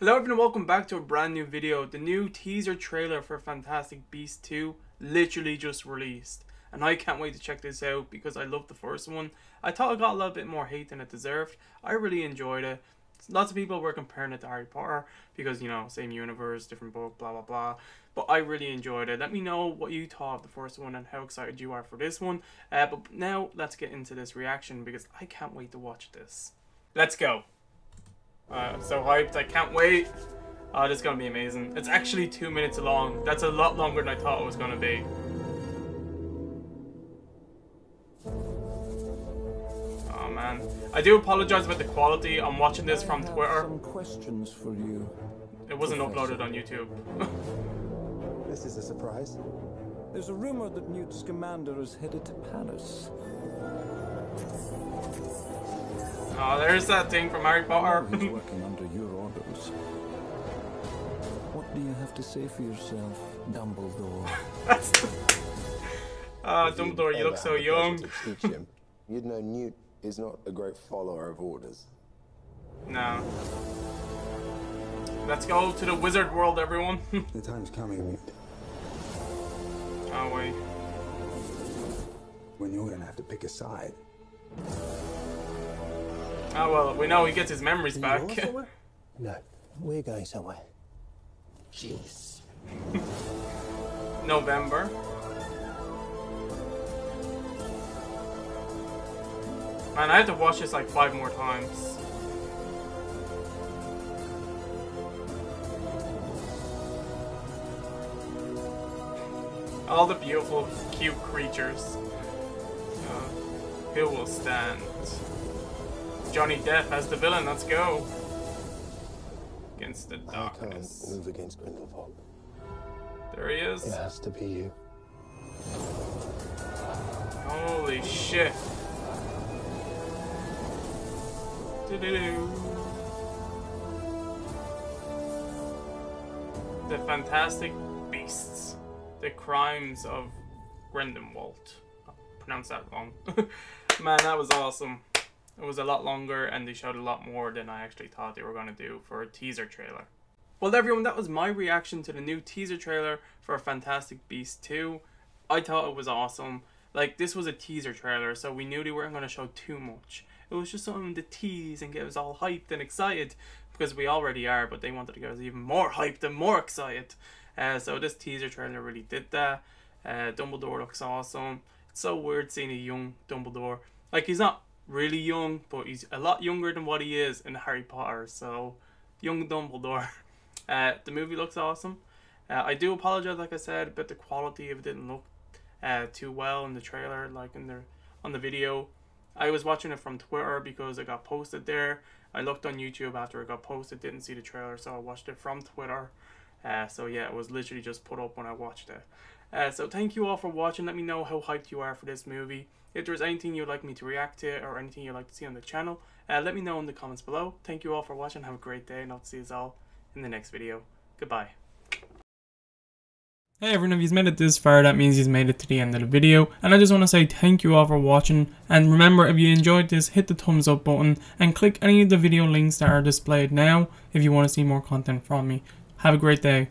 Hello everyone welcome back to a brand new video. The new teaser trailer for Fantastic Beasts 2 literally just released. And I can't wait to check this out because I loved the first one. I thought it got a little bit more hate than it deserved. I really enjoyed it. Lots of people were comparing it to Harry Potter because, you know, same universe, different book, blah blah blah. But I really enjoyed it. Let me know what you thought of the first one and how excited you are for this one. Uh, but now let's get into this reaction because I can't wait to watch this. Let's go. Uh, I'm so hyped. I can't wait. Oh, this is going to be amazing. It's actually two minutes long. That's a lot longer than I thought it was going to be. Oh, man. I do apologize about the quality. I'm watching this from Twitter. Some questions for you. It wasn't uploaded on YouTube. This is a surprise. There's a rumor that Newt Scamander is headed to Paris. Oh, there's that thing from Harry Potter. He's working under your orders. What do you have to say for yourself, Dumbledore? That's the... Ah, Dumbledore, you look so young. to teach him, you'd know Newt is not a great follower of orders. No. Let's go to the wizard world, everyone. The time's coming, Newt, oh, wait. when you're gonna have to pick a side. Oh, well, we know he gets his memories back. no, we're going somewhere. Jeez. November. Man, I had to watch this like five more times. All the beautiful, cute creatures. Uh, who will stand? Johnny Depp as the villain, let's go. Against the I can't darkness. move against Grindelwald. There he is. It has to be you. Holy shit. The Fantastic Beasts. The Crimes of Grindelwald. I pronounced that wrong. Man, that was awesome. It was a lot longer and they showed a lot more than I actually thought they were going to do for a teaser trailer. Well, everyone, that was my reaction to the new teaser trailer for Fantastic Beasts 2. I thought it was awesome. Like, this was a teaser trailer, so we knew they weren't going to show too much. It was just something to tease and get us all hyped and excited. Because we already are, but they wanted to get us even more hyped and more excited. Uh, so this teaser trailer really did that. Uh, Dumbledore looks awesome. It's so weird seeing a young Dumbledore. Like, he's not really young, but he's a lot younger than what he is in Harry Potter. So, young Dumbledore. Uh, the movie looks awesome. Uh, I do apologize, like I said, but the quality of it didn't look uh, too well in the trailer, like in the on the video. I was watching it from Twitter because it got posted there. I looked on YouTube after it got posted, didn't see the trailer, so I watched it from Twitter. Uh, so yeah, it was literally just put up when I watched it. Uh, so thank you all for watching. Let me know how hyped you are for this movie. If there's anything you'd like me to react to or anything you'd like to see on the channel, uh, let me know in the comments below. Thank you all for watching. Have a great day, and I'll see you all in the next video. Goodbye. Hey everyone, if you've made it this far, that means you've made it to the end of the video. And I just want to say thank you all for watching. And remember, if you enjoyed this, hit the thumbs up button and click any of the video links that are displayed now if you want to see more content from me. Have a great day.